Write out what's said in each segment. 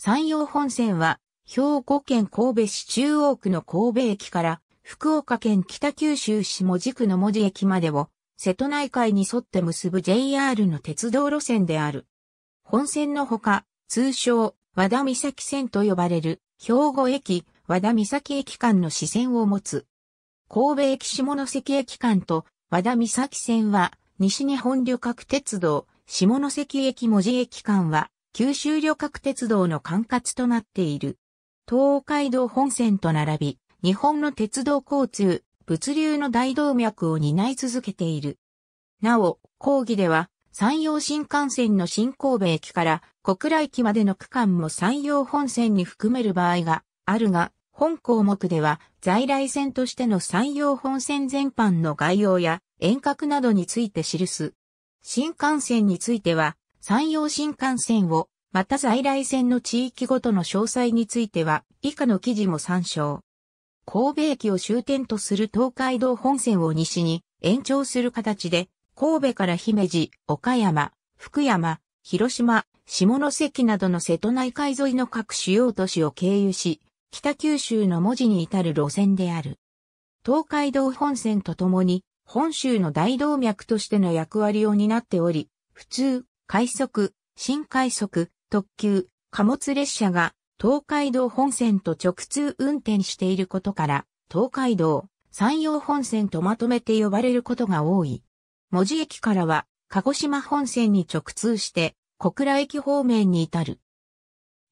山陽本線は、兵庫県神戸市中央区の神戸駅から福岡県北九州市門司区の門司駅までを瀬戸内海に沿って結ぶ JR の鉄道路線である。本線のほか、通称和田岬線と呼ばれる兵庫駅和田岬駅間の支線を持つ。神戸駅下関駅間と和田岬線は西日本旅客鉄道下関駅門司駅間は九州旅客鉄道の管轄となっている。東海道本線と並び、日本の鉄道交通、物流の大動脈を担い続けている。なお、講義では山陽新幹線の新神戸駅から小倉駅までの区間も山陽本線に含める場合があるが、本項目では在来線としての山陽本線全般の概要や遠隔などについて記す。新幹線については、山陽新幹線を、また在来線の地域ごとの詳細については、以下の記事も参照。神戸駅を終点とする東海道本線を西に延長する形で、神戸から姫路、岡山、福山、広島、下関などの瀬戸内海沿いの各主要都市を経由し、北九州の文字に至る路線である。東海道本線とともに、本州の大動脈としての役割を担っており、普通、快速、新快速、特急、貨物列車が東海道本線と直通運転していることから、東海道、山陽本線とまとめて呼ばれることが多い。文字駅からは、鹿児島本線に直通して、小倉駅方面に至る。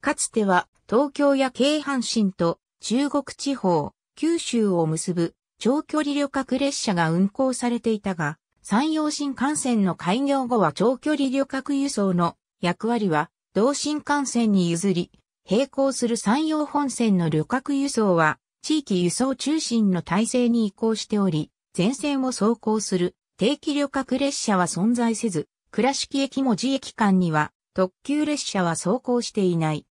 かつては、東京や京阪神と中国地方、九州を結ぶ長距離旅客列車が運行されていたが、山陽新幹線の開業後は長距離旅客輸送の役割は同新幹線に譲り、並行する山陽本線の旅客輸送は地域輸送中心の体制に移行しており、全線を走行する定期旅客列車は存在せず、倉敷駅文字駅間には特急列車は走行していない。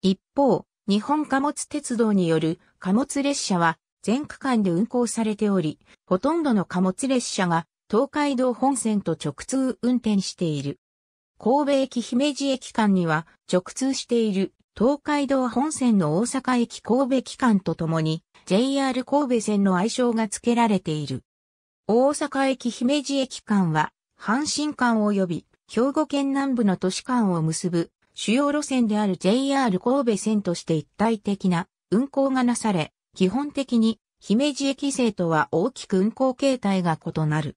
一方、日本貨物鉄道による貨物列車は全区間で運行されており、ほとんどの貨物列車が東海道本線と直通運転している。神戸駅姫路駅間には直通している東海道本線の大阪駅神戸機関とともに JR 神戸線の愛称が付けられている。大阪駅姫路駅間は、阪神間及び、兵庫県南部の都市間を結ぶ、主要路線である JR 神戸線として一体的な運行がなされ、基本的に姫路駅製とは大きく運行形態が異なる。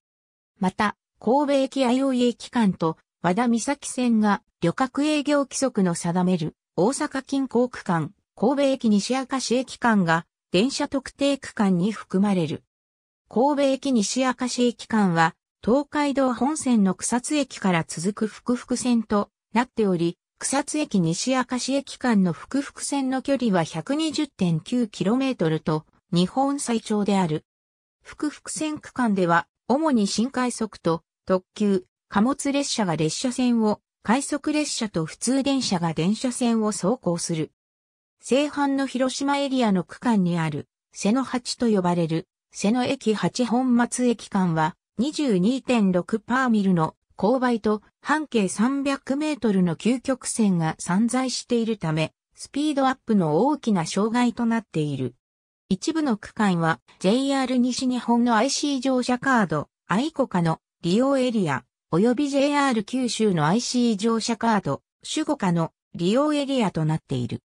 また、神戸駅相生駅間と和田岬線が旅客営業規則の定める大阪近郊区間、神戸駅西明石駅間が電車特定区間に含まれる。神戸駅西明石駅間は、東海道本線の草津駅から続く複々線となっており、草津駅西明石駅間の複々線の距離は 120.9km と日本最長である。複々線区間では、主に新快速と特急、貨物列車が列車線を、快速列車と普通電車が電車線を走行する。西半の広島エリアの区間にある、瀬野八と呼ばれる瀬野駅八本松駅間は22.6パーミルの勾配と半径300メートルの究極線が散在しているため、スピードアップの大きな障害となっている。一部の区間は JR 西日本の IC 乗車カード、アイコカの利用エリア、及び JR 九州の IC 乗車カード、守護カの利用エリアとなっている。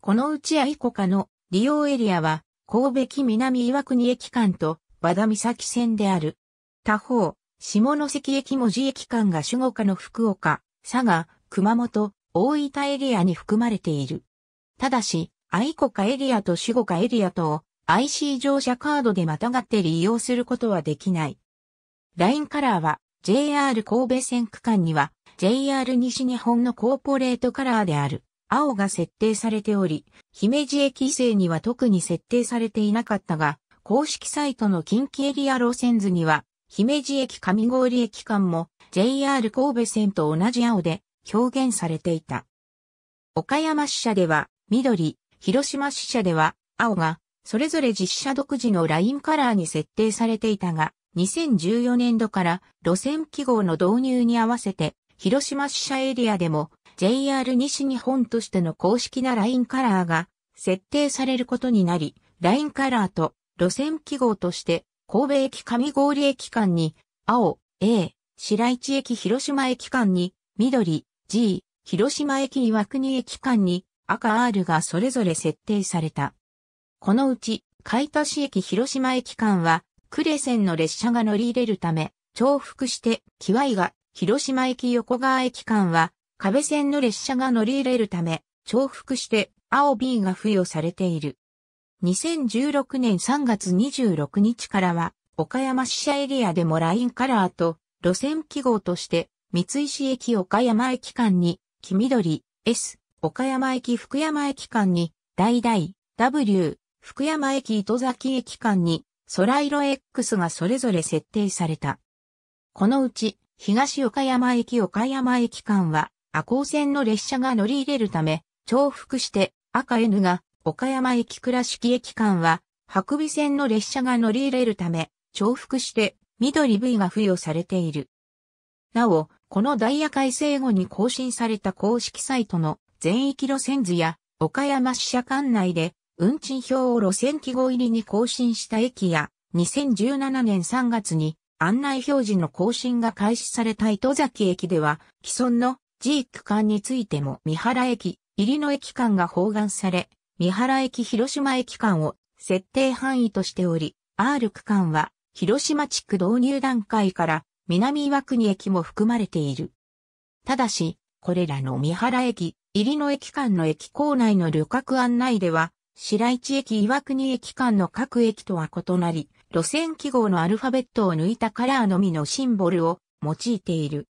このうちアイコカの利用エリアは神戸木南岩国駅間と和田岬線である。他方、下関駅文字駅間が守護下の福岡、佐賀、熊本、大分エリアに含まれている。ただし、愛子下エリアと守護下エリアとを IC 乗車カードでまたがって利用することはできない。ラインカラーは JR 神戸線区間には JR 西日本のコーポレートカラーである青が設定されており、姫路駅生には特に設定されていなかったが、公式サイトの近畿エリア路線図には、姫路駅上郡駅間も JR 神戸線と同じ青で表現されていた。岡山支社では緑、広島支社では青がそれぞれ実車独自のラインカラーに設定されていたが、2014年度から路線記号の導入に合わせて広島支社エリアでも JR 西日本としての公式なラインカラーが設定されることになり、ラインカラーと路線記号として神戸駅上郡駅間に青 A、白市駅広島駅間に緑 G、広島駅岩国駅間に赤 R がそれぞれ設定された。このうち、海田市駅広島駅間は、呉線の列車が乗り入れるため、重複して、キワイが、広島駅横川駅間は、壁線の列車が乗り入れるため、重複して、青 B が付与されている。2016年3月26日からは、岡山支社エリアでもラインカラーと路線記号として三石駅岡山駅間に黄緑 S 岡山駅福山駅間に、大々 W、福山駅糸崎駅間に、空色 X がそれぞれ設定された。このうち、東岡山駅岡山駅間は、赤光線の列車が乗り入れるため、重複して赤 N が岡山駅倉敷駅間は、白尾線の列車が乗り入れるため、重複して緑 V が付与されている。なお、このダイヤ改正後に更新された公式サイトの全域路線図や岡山支社管内で運賃表を路線記号入りに更新した駅や2017年3月に案内表示の更新が開始された糸崎駅では既存の G 区間についても三原駅入りの駅間が包含され三原駅広島駅間を設定範囲としており R 区間は広島地区導入段階から南岩国駅も含まれている。ただし、これらの三原駅、入りの駅間の駅構内の旅客案内では、白市駅岩国駅間の各駅とは異なり、路線記号のアルファベットを抜いたカラーのみのシンボルを用いている。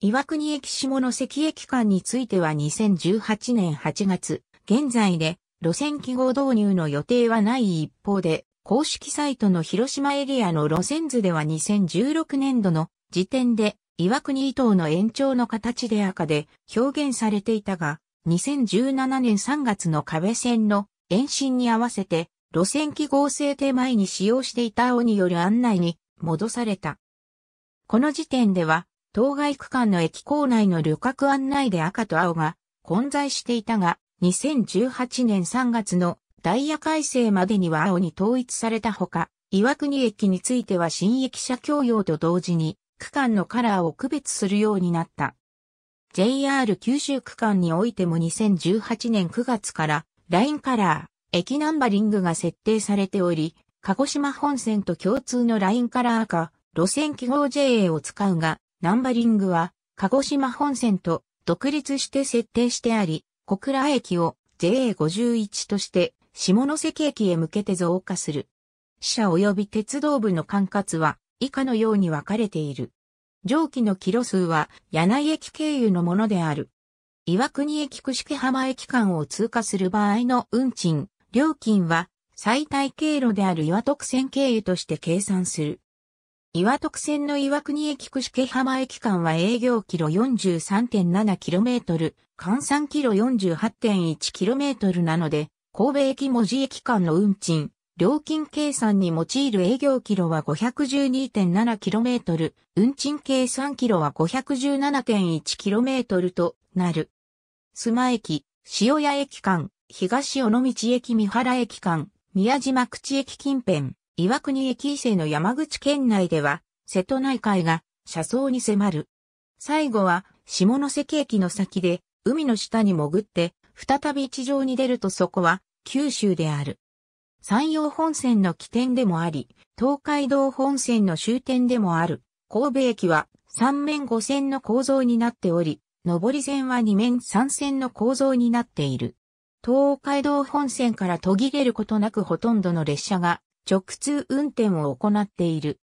岩国駅下関駅間については2018年8月、現在で路線記号導入の予定はない一方で、公式サイトの広島エリアの路線図では2016年度の時点で岩国伊東の延長の形で赤で表現されていたが、2017年3月の壁線の延伸に合わせて、路線記号制定前に使用していた青による案内に戻された。この時点では、当該区間の駅構内の旅客案内で赤と青が混在していたが、2018年3月のダイヤ改正までには青に統一されたほか、岩国駅については新駅舎共用と同時に区間のカラーを区別するようになった。JR 九州区間においても2018年9月からラインカラー、駅ナンバリングが設定されており、鹿児島本線と共通のラインカラーか路線記号 JA を使うが、ナンバリングは鹿児島本線と独立して設定してあり、小倉駅を JA51 として下関駅へ向けて増加する。死者及び鉄道部の管轄は以下のように分かれている。上記のキロ数は柳駅経由のものである。岩国駅串木浜駅間を通過する場合の運賃、料金は最大経路である岩徳線経由として計算する。岩徳線の岩国駅串木浜駅間は営業キロ 43.7km、換算キロ 48.1km なので、神戸駅文字駅間の運賃、料金計算に用いる営業キロは 512.7km、運賃計算キロは 517.1km となる。須磨駅、塩谷駅間、東尾道駅三原駅間、宮島口駅近辺、岩国駅以西の山口県内では、瀬戸内海が車窓に迫る。最後は、下関駅の先で、海の下に潜って、再び地上に出るとそこは、九州である。山陽本線の起点でもあり、東海道本線の終点でもある。神戸駅は三面五線の構造になっており、上り線は二面三線の構造になっている。東海道本線から途切れることなくほとんどの列車が直通運転を行っている。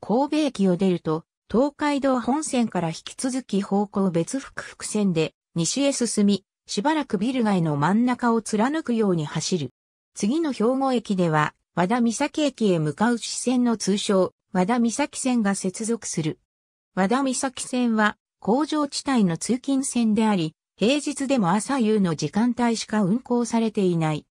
神戸駅を出ると、東海道本線から引き続き方向別福福線で西へ進み、しばらくビル街の真ん中を貫くように走る。次の兵庫駅では、和田岬駅へ向かう支線の通称、和田岬線が接続する。和田岬線は、工場地帯の通勤線であり、平日でも朝夕の時間帯しか運行されていない。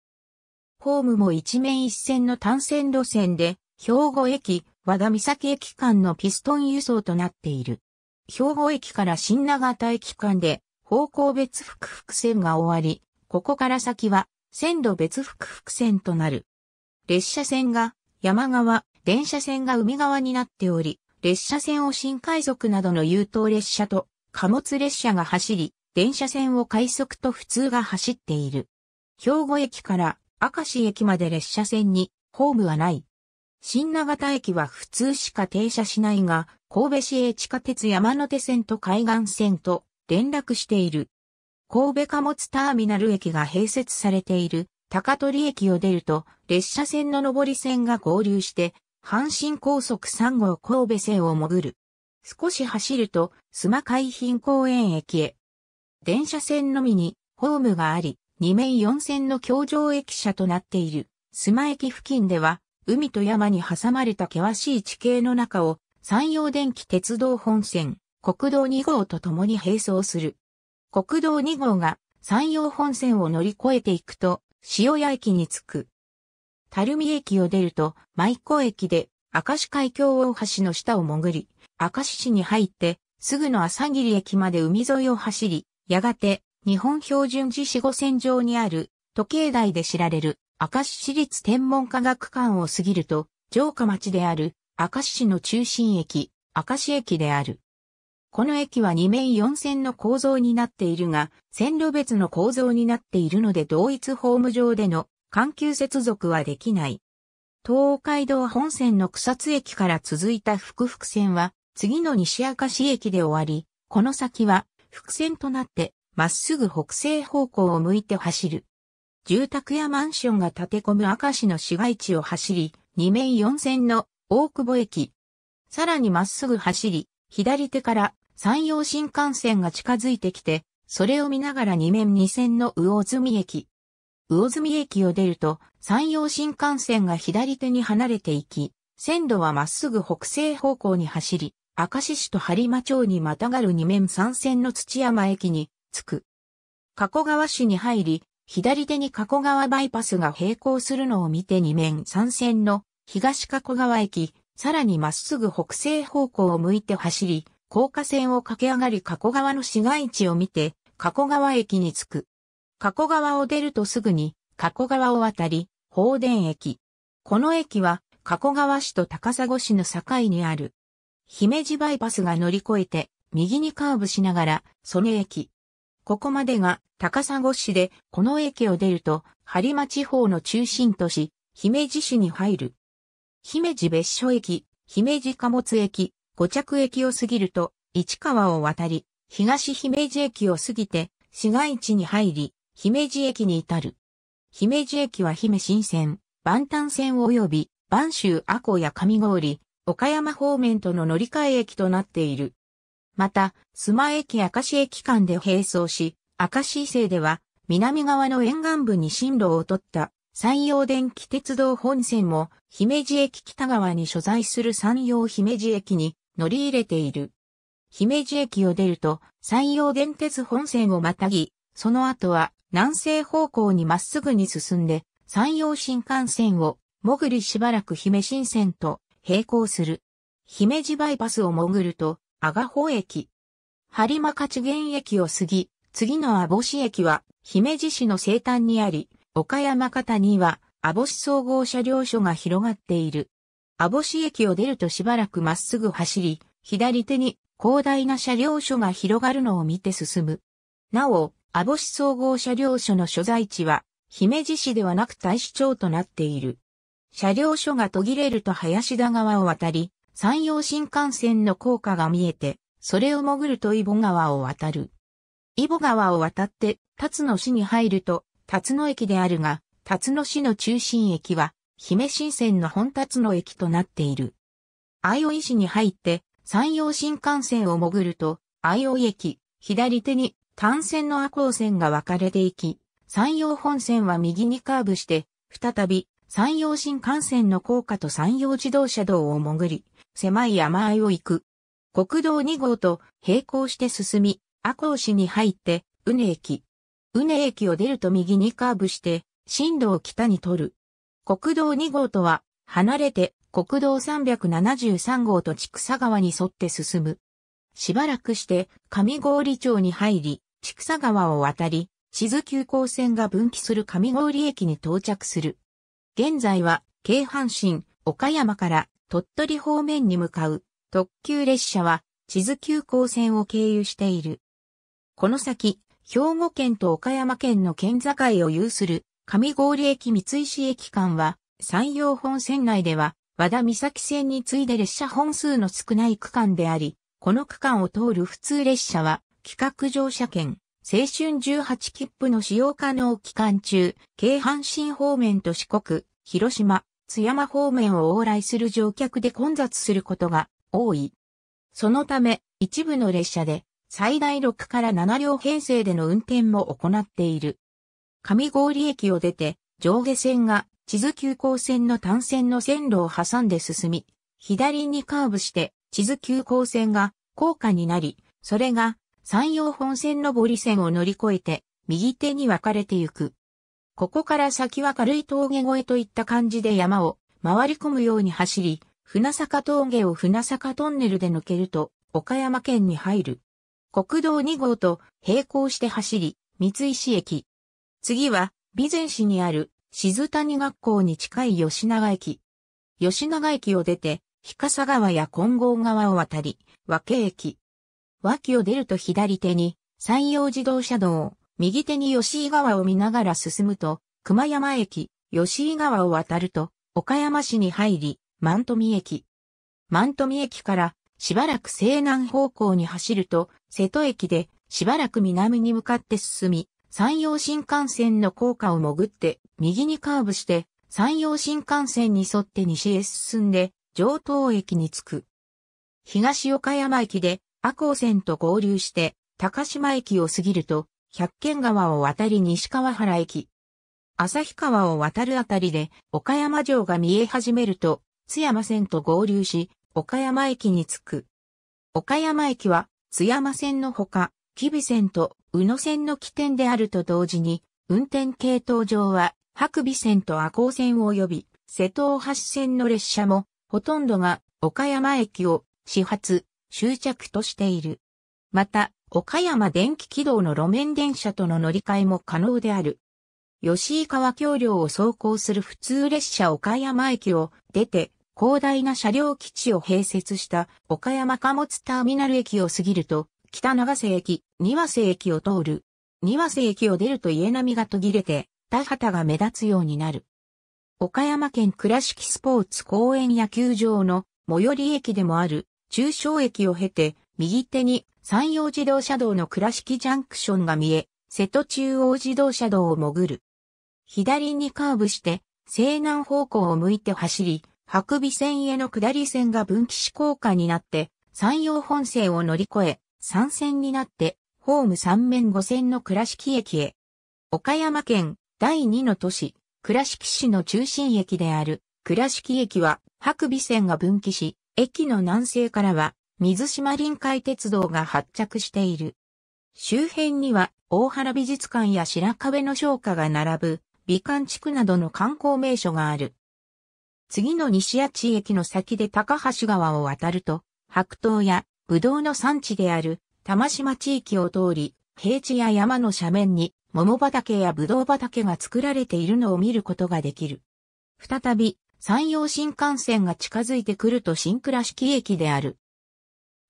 ホームも一面一線の単線路線で、兵庫駅、和田岬駅間のピストン輸送となっている。兵庫駅から新長田駅間で、方向別複複線が終わり、ここから先は線路別複複線となる。列車線が山側、電車線が海側になっており、列車線を新快速などの優等列車と貨物列車が走り、電車線を快速と普通が走っている。兵庫駅から明石駅まで列車線にホームはない。新長田駅は普通しか停車しないが、神戸市営地下鉄山手線と海岸線と連絡している。神戸貨物ターミナル駅が併設されている高取駅を出ると、列車線の上り線が合流して、阪神高速3号神戸線を潜る。少し走ると、須磨海浜公園駅へ。電車線のみにホームがあり、2面4線の橋上駅舎となっている。須磨駅付近では、海と山に挟まれた険しい地形の中を、山陽電気鉄道本線、国道2号と共に並走する。国道2号が山陽本線を乗り越えていくと、塩谷駅に着く。垂水駅を出ると、舞子駅で、明石海峡大橋の下を潜り、明石市に入って、すぐの朝霧駅まで海沿いを走り、やがて、日本標準時死後線上にある、時計台で知られる、明石市立天文科学館を過ぎると、城下町である、明石市の中心駅、明石駅である。この駅は2面4線の構造になっているが、線路別の構造になっているので同一ホーム上での環球接続はできない。東海道本線の草津駅から続いた複々線は、次の西明石駅で終わり、この先は伏線となってまっすぐ北西方向を向いて走る。住宅やマンションが建て込む明石の市街地を走り、二面四線の大久保駅。さらにまっすぐ走り、左手から山陽新幹線が近づいてきて、それを見ながら二面二線の魚住駅。魚住駅を出ると、山陽新幹線が左手に離れていき、線路はまっすぐ北西方向に走り、明石市と播磨町にまたがる二面三線の土山駅に着く。加古川市に入り、左手に加古川バイパスが並行するのを見て二面三線の東加古川駅、さらにまっすぐ北西方向を向いて走り、高架線を駆け上がり加古川の市街地を見て、加古川駅に着く。加古川を出るとすぐに、加古川を渡り、放電駅。この駅は、加古川市と高砂市の境にある。姫路バイパスが乗り越えて、右にカーブしながら、曽根駅。ここまでが高砂市で、この駅を出ると、播磨地方の中心都市、姫路市に入る。姫路別所駅、姫路貨物駅、五着駅を過ぎると、市川を渡り、東姫路駅を過ぎて、市街地に入り、姫路駅に至る。姫路駅は姫新線、万端線及び、万州阿古や上郡、岡山方面との乗り換え駅となっている。また、須磨駅明石駅間で並走し、明石市では、南側の沿岸部に進路を取った山陽電気鉄道本線も姫路駅北側に所在する山陽姫路駅に乗り入れている。姫路駅を出ると山陽電鉄本線をまたぎ、その後は南西方向にまっすぐに進んで山陽新幹線を潜りしばらく姫新線と並行する。姫路バイパスを潜ると、阿賀保駅。播磨勝原駅を過ぎ、次の阿保市駅は、姫路市の西端にあり、岡山方には、阿保市総合車両所が広がっている。阿保市駅を出るとしばらくまっすぐ走り、左手に広大な車両所が広がるのを見て進む。なお、阿保市総合車両所の所在地は、姫路市ではなく大市町となっている。車両所が途切れると林田川を渡り、山陽新幹線の高架が見えて、それを潜るとイボ川を渡る。イボ川を渡って、辰野市に入ると、辰野駅であるが、辰野市の中心駅は、姫新線の本辰野駅となっている。相生市に入って、山陽新幹線を潜ると、相生駅、左手に単線の赤光線が分かれていき、山陽本線は右にカーブして、再び山陽新幹線の高架と山陽自動車道を潜り、狭い山あいを行く。国道2号と並行して進み、赤穂市に入って、うね駅。うね駅を出ると右にカーブして、進路を北に取る。国道2号とは、離れて、国道373号と千草川に沿って進む。しばらくして、上郡町に入り、千草川を渡り、静急行線が分岐する上郡駅に到着する。現在は、京阪神、岡山から鳥取方面に向かう特急列車は、静急行線を経由している。この先、兵庫県と岡山県の県境を有する上郡駅三石駅間は、山陽本線内では、和田岬線に次いで列車本数の少ない区間であり、この区間を通る普通列車は、企画乗車券、青春18切符の使用可能期間中、京阪神方面と四国、広島、津山方面を往来する乗客で混雑することが多い。そのため、一部の列車で最大6から7両編成での運転も行っている。上郡駅を出て、上下線が地図急行線の単線の線路を挟んで進み、左にカーブして地図急行線が高架になり、それが山陽本線上り線を乗り越えて右手に分かれてゆく。ここから先は軽い峠越えといった感じで山を回り込むように走り、船坂峠を船坂トンネルで抜けると岡山県に入る。国道2号と並行して走り、三石駅。次は、備前市にある静谷学校に近い吉永駅。吉永駅を出て、日笠川や金剛川を渡り、和気駅。脇を出ると左手に山陽自動車道、右手に吉井川を見ながら進むと、熊山駅、吉井川を渡ると、岡山市に入り、万富駅。万富駅からしばらく西南方向に走ると、瀬戸駅でしばらく南に向かって進み、山陽新幹線の高架を潜って右にカーブして山陽新幹線に沿って西へ進んで上東駅に着く。東岡山駅で赤高線と合流して高島駅を過ぎると百軒川を渡り西川原駅。旭川を渡るあたりで岡山城が見え始めると津山線と合流し岡山駅に着く。岡山駅は津山線のほか、木備線と宇野線の起点であると同時に、運転系統上は白尾線と赤高線及び瀬戸大橋線の列車もほとんどが岡山駅を始発、終着としている。また、岡山電気軌道の路面電車との乗り換えも可能である。吉井川橋梁を走行する普通列車岡山駅を出て広大な車両基地を併設した岡山貨物ターミナル駅を過ぎると、北長瀬駅、庭瀬駅を通る。庭瀬駅を出ると家並みが途切れて、田畑が目立つようになる。岡山県倉敷スポーツ公園野球場の最寄り駅でもある中小駅を経て、右手に山陽自動車道の倉敷ジャンクションが見え、瀬戸中央自動車道を潜る。左にカーブして、西南方向を向いて走り、白尾線への下り線が分岐指向下になって、山陽本線を乗り越え、三線になって、ホーム三面五線の倉敷駅へ。岡山県第二の都市、倉敷市の中心駅である倉敷駅は白尾線が分岐し、駅の南西からは水島臨海鉄道が発着している。周辺には大原美術館や白壁の商家が並ぶ美観地区などの観光名所がある。次の西谷地駅の先で高橋川を渡ると、白桃やブドウの産地である玉島地域を通り、平地や山の斜面に桃畑やブドウ畑が作られているのを見ることができる。再び、山陽新幹線が近づいてくると新倉敷駅である。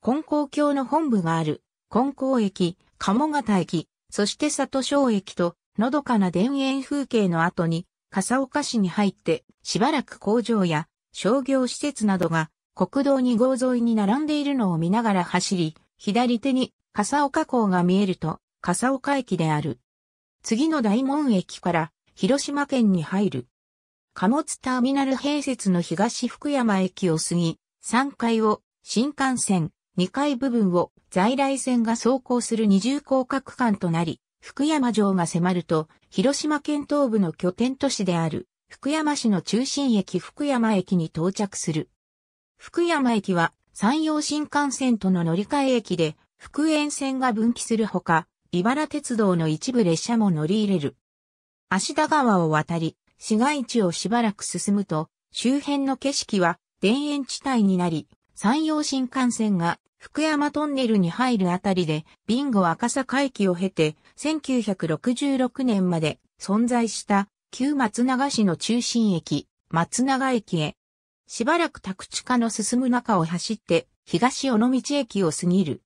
金光橋の本部がある、金光駅、鴨形駅、そして里小駅と、のどかな田園風景の後に、笠岡市に入ってしばらく工場や商業施設などが国道2号沿いに並んでいるのを見ながら走り、左手に笠岡港が見えると笠岡駅である。次の大門駅から広島県に入る。貨物ターミナル併設の東福山駅を過ぎ、3階を新幹線、2階部分を在来線が走行する二重高架区間となり、福山城が迫ると、広島県東部の拠点都市である、福山市の中心駅福山駅に到着する。福山駅は、山陽新幹線との乗り換え駅で、福塩線が分岐するほか、茨鉄道の一部列車も乗り入れる。芦田川を渡り、市街地をしばらく進むと、周辺の景色は田園地帯になり、山陽新幹線が福山トンネルに入るあたりで、ビンゴ赤坂駅を経て、1966年まで存在した旧松永市の中心駅、松永駅へ。しばらく宅地下の進む中を走って、東尾道駅を過ぎる。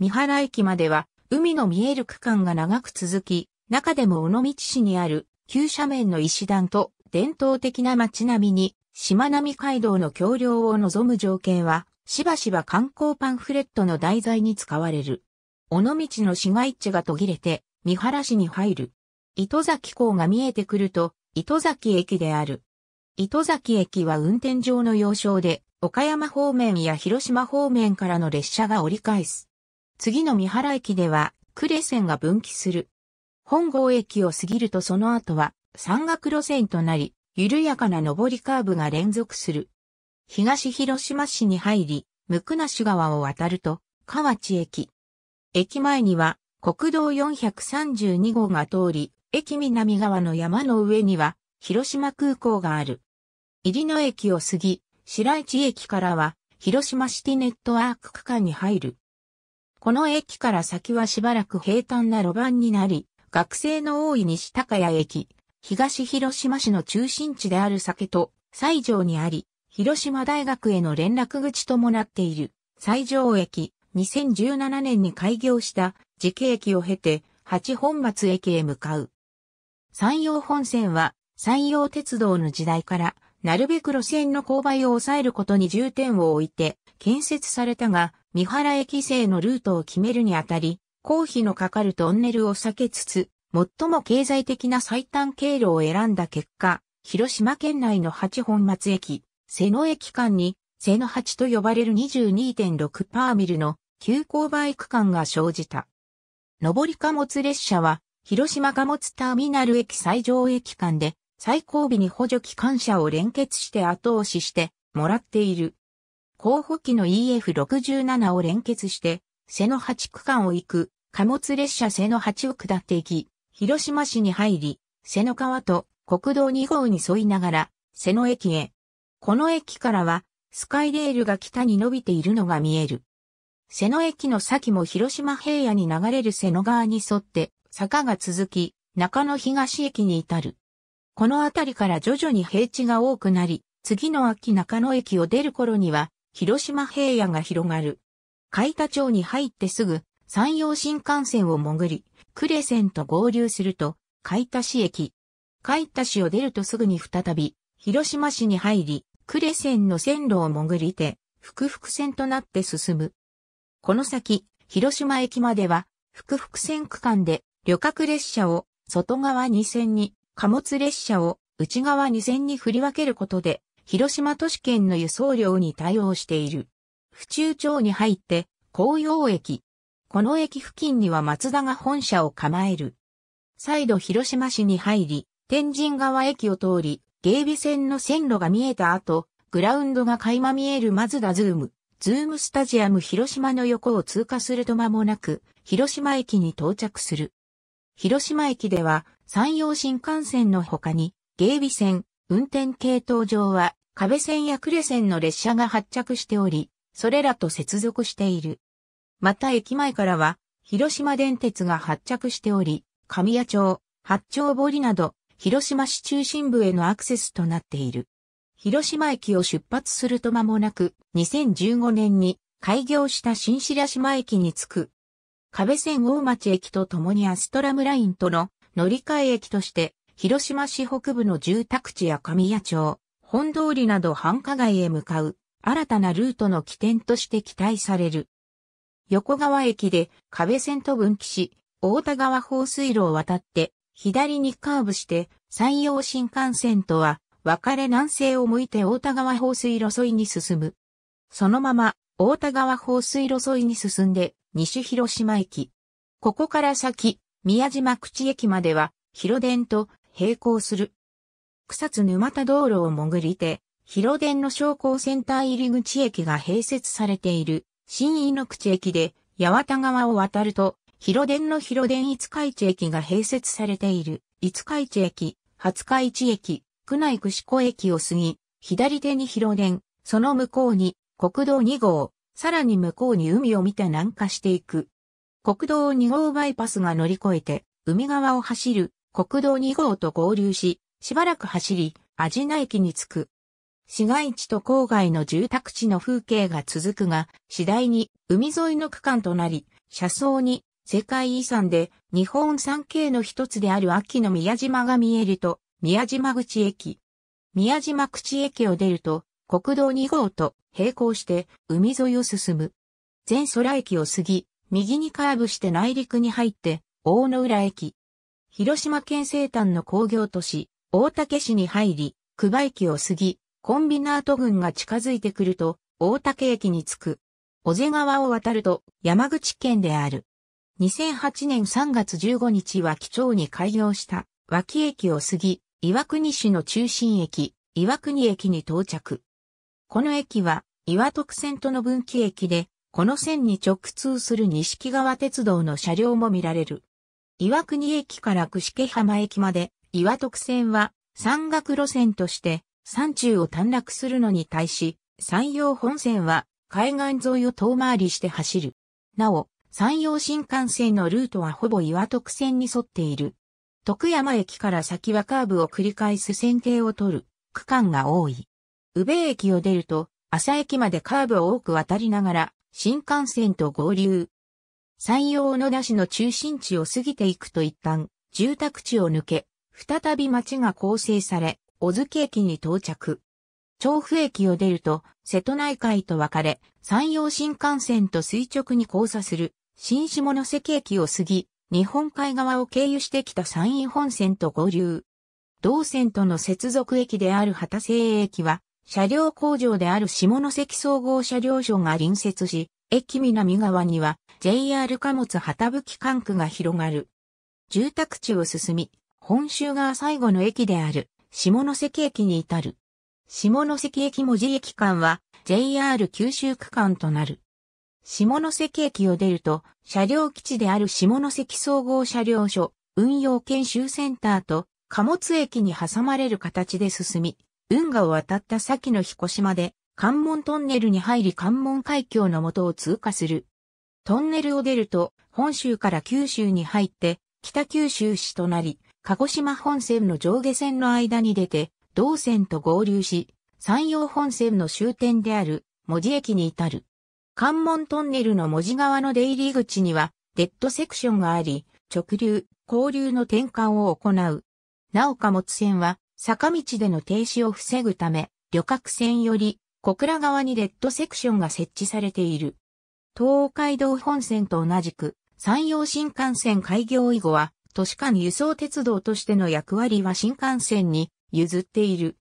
三原駅までは、海の見える区間が長く続き、中でも尾道市にある急斜面の石段と伝統的な街並みに、しまなみ海道の橋梁を望む条件は、しばしば観光パンフレットの題材に使われる。尾道の市街地が途切れて、三原市に入る。糸崎港が見えてくると、糸崎駅である。糸崎駅は運転上の要衝で、岡山方面や広島方面からの列車が折り返す。次の三原駅では、呉線が分岐する。本郷駅を過ぎるとその後は、山岳路線となり、緩やかな上りカーブが連続する。東広島市に入り、向梨川を渡ると、河内駅。駅前には、国道432号が通り、駅南側の山の上には、広島空港がある。入りの駅を過ぎ、白市駅からは、広島シティネットワーク区間に入る。この駅から先はしばらく平坦な路盤になり、学生の多い西高谷駅、東広島市の中心地である酒と西条にあり、広島大学への連絡口ともなっている西条駅、2017年に開業した磁気駅を経て八本松駅へ向かう。山陽本線は山陽鉄道の時代からなるべく路線の勾配を抑えることに重点を置いて建設されたが、三原駅生のルートを決めるにあたり、公費のかかるトンネルを避けつつ、最も経済的な最短経路を選んだ結果、広島県内の八本松駅、瀬野駅間に、瀬野八と呼ばれる22.6パーミルの急勾配区間が生じた。上り貨物列車は、広島貨物ターミナル駅最上駅間で、最後尾に補助機関車を連結して後押ししてもらっている。候補機の EF67 を連結して、瀬野八区間を行く貨物列車瀬野八を下っていき、広島市に入り、瀬野川と国道2号に沿いながら、瀬野駅へ。この駅からは、スカイレールが北に伸びているのが見える。瀬野駅の先も広島平野に流れる瀬野川に沿って坂が続き、中野東駅に至る。この辺りから徐々に平地が多くなり、次の秋中野駅を出る頃には、広島平野が広がる。海田町に入ってすぐ、山陽新幹線を潜り、呉線と合流すると、海田市駅。海田市を出るとすぐに再び、広島市に入り、呉線の線路を潜りて、複々線となって進む。この先、広島駅までは、複々線区間で旅客列車を外側2線に、貨物列車を内側2線に振り分けることで、広島都市圏の輸送量に対応している。府中町に入って、紅葉駅。この駅付近には松田が本社を構える。再度広島市に入り、天神川駅を通り、芸備線の線路が見えた後、グラウンドが垣間見えるマズダズーム、ズームスタジアム広島の横を通過すると間もなく、広島駅に到着する。広島駅では、山陽新幹線の他に、芸備線、運転系統上は、壁線や呉線の列車が発着しており、それらと接続している。また駅前からは、広島電鉄が発着しており、神谷町、八丁堀など、広島市中心部へのアクセスとなっている。広島駅を出発すると間もなく、2015年に開業した新白島駅に着く。壁線大町駅とともにアストラムラインとの乗り換え駅として、広島市北部の住宅地や神谷町、本通りなど繁華街へ向かう新たなルートの起点として期待される。横川駅で壁線と分岐し、大田川放水路を渡って左にカーブして山陽新幹線とは別れ南西を向いて大田川放水路沿いに進む。そのまま大田川放水路沿いに進んで西広島駅。ここから先、宮島口駅までは広電と並行する。草津沼田道路を潜りて、広電の商工センター入り口駅が併設されている新井の口駅で八幡川を渡ると広電の広電五日市駅が併設されている。五日市駅、廿日市駅、区内串子駅を過ぎ、左手に広電、その向こうに国道2号、さらに向こうに海を見て南下していく。国道2号バイパスが乗り越えて、海側を走る国道2号と合流し、しばらく走り、味名駅に着く。市街地と郊外の住宅地の風景が続くが、次第に海沿いの区間となり、車窓に世界遺産で日本三景の一つである秋の宮島が見えると、宮島口駅。宮島口駅を出ると、国道2号と並行して海沿いを進む。全空駅を過ぎ、右にカーブして内陸に入って、大野浦駅。広島県西端の工業都市、大竹市に入り、久保駅を過ぎ、コンビナート群が近づいてくると、大竹駅に着く。小瀬川を渡ると、山口県である。2008年3月15日は機長に開業した脇駅を過ぎ、岩国市の中心駅、岩国駅に到着。この駅は岩徳線との分岐駅で、この線に直通する西木川鉄道の車両も見られる。岩国駅から串毛浜駅まで岩徳線は山岳路線として山中を短絡するのに対し、山陽本線は海岸沿いを遠回りして走る。なお、山陽新幹線のルートはほぼ岩徳線に沿っている。徳山駅から先はカーブを繰り返す線形を取る区間が多い。宇部駅を出ると、朝駅までカーブを多く渡りながら、新幹線と合流。山陽野田市の中心地を過ぎていくと一旦、住宅地を抜け、再び街が構成され、小月駅に到着。調布駅を出ると、瀬戸内海と分かれ、山陽新幹線と垂直に交差する新下関駅を過ぎ、日本海側を経由してきた山陰本線と合流。同線との接続駅である旗西駅は、車両工場である下関総合車両所が隣接し、駅南側には JR 貨物旗吹管区が広がる。住宅地を進み、本州側最後の駅である下関駅に至る。下関駅文字駅間は JR 九州区間となる。下関駅を出ると、車両基地である下関総合車両所、運用研修センターと貨物駅に挟まれる形で進み、運河を渡った先の彦島で、関門トンネルに入り関門海峡の元を通過する。トンネルを出ると、本州から九州に入って、北九州市となり、鹿児島本線の上下線の間に出て、同線と合流し、山陽本線の終点である、文字駅に至る。関門トンネルの文字側の出入り口には、デッドセクションがあり、直流、交流の転換を行う。なお貨物船は、坂道での停止を防ぐため、旅客船より、小倉側にデッドセクションが設置されている。東海道本線と同じく、山陽新幹線開業以後は、都市間輸送鉄道としての役割は新幹線に譲っている。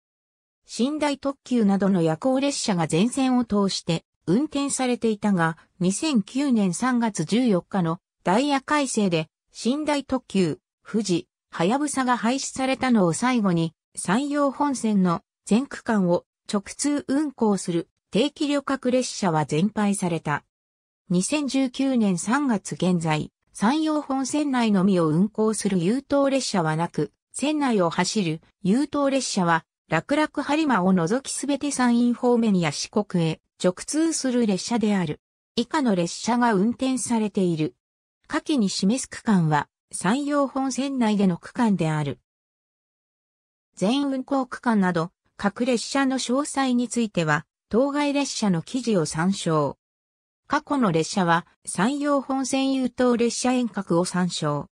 寝台特急などの夜行列車が全線を通して運転されていたが、2009年3月14日のダイヤ改正で、寝台特急、富士、はやぶさが廃止されたのを最後に、山陽本線の全区間を直通運行する定期旅客列車は全廃された。2019年3月現在、山陽本線内のみを運行する優等列車はなく、線内を走る優等列車は、楽々播磨を除きすべて山陰方面や四国へ直通する列車である。以下の列車が運転されている。下記に示す区間は、山陽本線内での区間である。全運行区間など、各列車の詳細については、当該列車の記事を参照。過去の列車は、山陽本線優等列車遠隔を参照。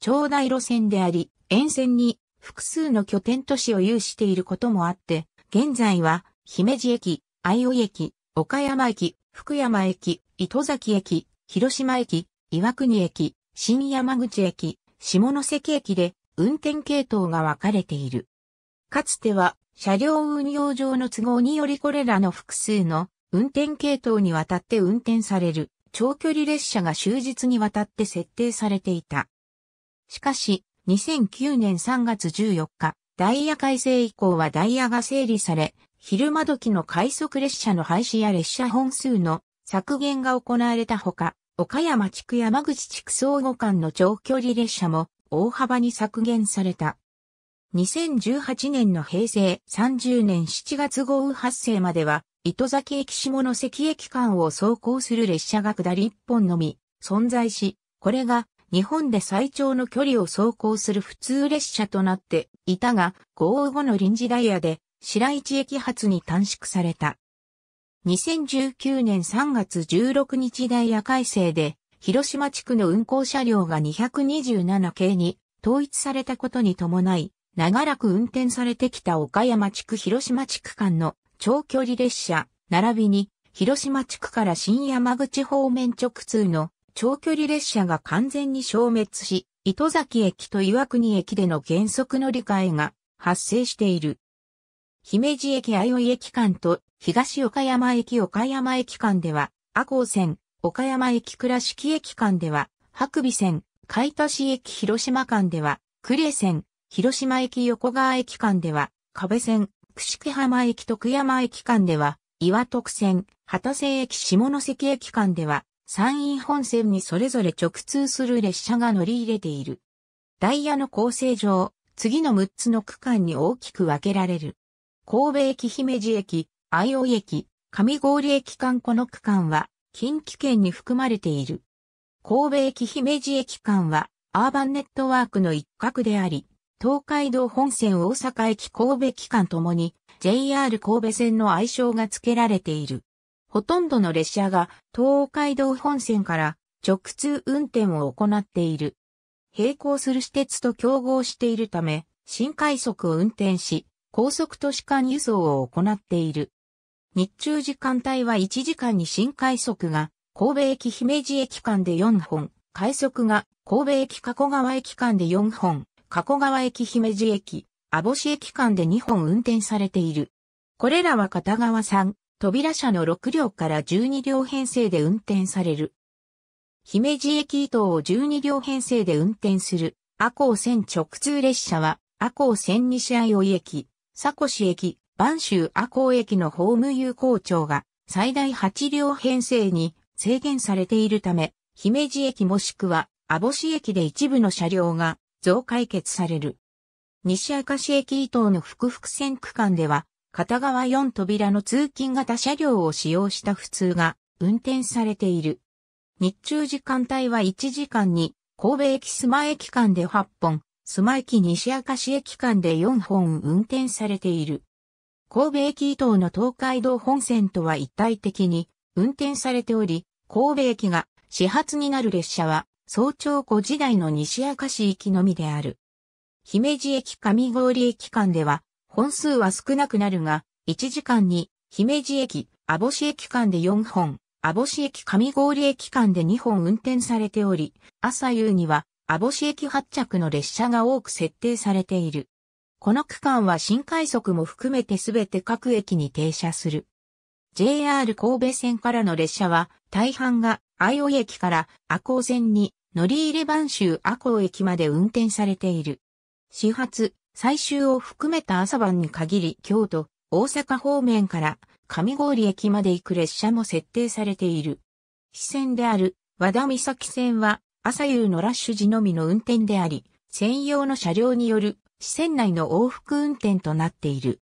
長大路線であり、沿線に複数の拠点都市を有していることもあって、現在は、姫路駅、相生駅、岡山駅、福山駅、糸崎駅、広島駅、岩国駅、新山口駅、下関駅で運転系統が分かれている。かつては車両運用上の都合によりこれらの複数の運転系統にわたって運転される長距離列車が終日にわたって設定されていた。しかし、2009年3月14日、ダイヤ改正以降はダイヤが整理され、昼間時の快速列車の廃止や列車本数の削減が行われたほか、岡山地区山口地区相互間の長距離列車も大幅に削減された。2018年の平成30年7月豪雨発生までは、糸崎駅下の関駅間を走行する列車が下り1本のみ存在し、これが日本で最長の距離を走行する普通列車となっていたが、豪雨後の臨時ダイヤで白市駅発に短縮された。2019年3月16日ダイヤ改正で、広島地区の運行車両が227系に統一されたことに伴い、長らく運転されてきた岡山地区広島地区間の長距離列車、並びに、広島地区から新山口方面直通の長距離列車が完全に消滅し、糸崎駅と岩国駅での原則乗り換えが発生している。姫路駅相生駅間と東岡山駅岡山駅間では、赤高線、岡山駅倉敷駅間では、白尾線、海田市駅広島間では、呉線、広島駅横川駅間では、壁線、串木浜駅徳山駅間では、岩徳線、畑瀬駅下関駅間では、山陰本線にそれぞれ直通する列車が乗り入れている。ダイヤの構成上、次の6つの区間に大きく分けられる。神戸駅姫路駅、相生駅、上郡駅間この区間は、近畿圏に含まれている。神戸駅姫路駅間は、アーバンネットワークの一角であり、東海道本線大阪駅神戸駅間ともに、JR 神戸線の愛称が付けられている。ほとんどの列車が東海道本線から直通運転を行っている。並行する私鉄と競合しているため、新快速を運転し、高速都市間輸送を行っている。日中時間帯は1時間に新快速が神戸駅姫路駅間で4本、快速が神戸駅加古川駅間で4本、加古川駅姫路駅、網干駅間で2本運転されている。これらは片側3、扉車の6両から12両編成で運転される。姫路駅等を12両編成で運転する、赤高線直通列車は、赤高線西相生駅、佐越駅、播州赤高駅のホーム有効庁が最大8両編成に制限されているため、姫路駅もしくは網干駅で一部の車両が増解決される。西明石駅伊東の複々線区間では、片側4扉の通勤型車両を使用した普通が運転されている。日中時間帯は1時間に神戸駅須磨駅間で8本、須磨駅西明石駅間で4本運転されている。神戸駅伊東の東海道本線とは一体的に運転されており、神戸駅が始発になる列車は早朝5時台の西明石行きのみである。姫路駅上郡駅間では本数は少なくなるが、1時間に姫路駅、網干駅間で4本、網干駅上郡駅間で2本運転されており、朝夕には網干駅発着の列車が多く設定されている。この区間は新快速も含めてすべて各駅に停車する。JR 神戸線からの列車は大半が相生駅から赤高線に乗り入れ番州赤高駅まで運転されている。始発、最終を含めた朝晩に限り京都、大阪方面から上郡駅まで行く列車も設定されている。支線である和田岬線は朝夕のラッシュ時のみの運転であり、専用の車両による支線内の往復運転となっている。